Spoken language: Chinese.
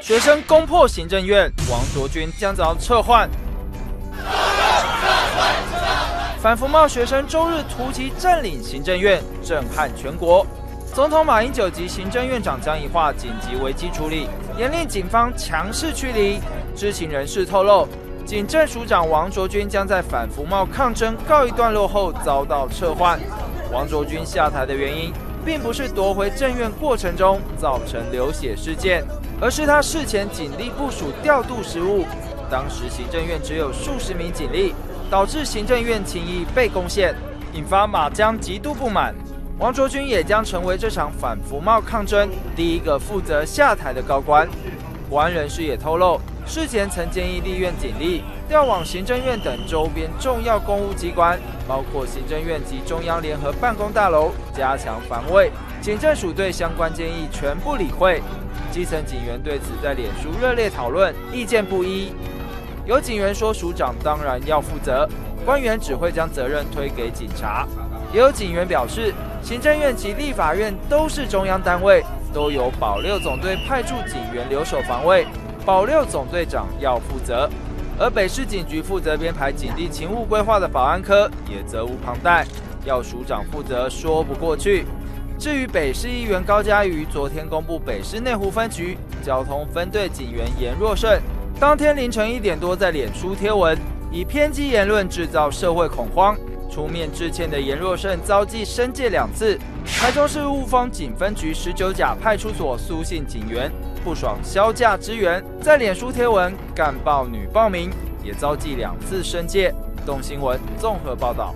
学生攻破行政院，王卓君将遭撤换。反服贸学生周日突袭占领行政院，震撼全国。总统马英九及行政院长将以化紧急危机处理，严令警方强势驱离。知情人士透露，警政署长王卓君将在反服贸抗争告一段落后遭到撤换。王卓君下台的原因，并不是夺回政院过程中造成流血事件，而是他事前警力部署调度失误。当时行政院只有数十名警力。导致行政院轻易被攻陷，引发马江极度不满。王卓君也将成为这场反服贸抗争第一个负责下台的高官。国安人士也透露，事前曾建议立院警力调往行政院等周边重要公务机关，包括行政院及中央联合办公大楼，加强防卫。警政署对相关建议全部理会。基层警员对此在脸书热烈讨论，意见不一。有警员说，署长当然要负责，官员只会将责任推给警察。也有警员表示，行政院及立法院都是中央单位，都有保六总队派驻警员留守防卫，保六总队长要负责。而北市警局负责编排警力勤务规划的保安科也责无旁贷，要署长负责说不过去。至于北市议员高嘉瑜昨天公布北市内湖分局交通分队警员严若胜。当天凌晨一点多，在脸书贴文，以偏激言论制造社会恐慌。出面致歉的严若胜遭记申诫两次。台中市雾峰警分局十九甲派出所苏姓警员不爽销价支援，在脸书贴文干爆女报名，也遭记两次申诫。动新闻综合报道。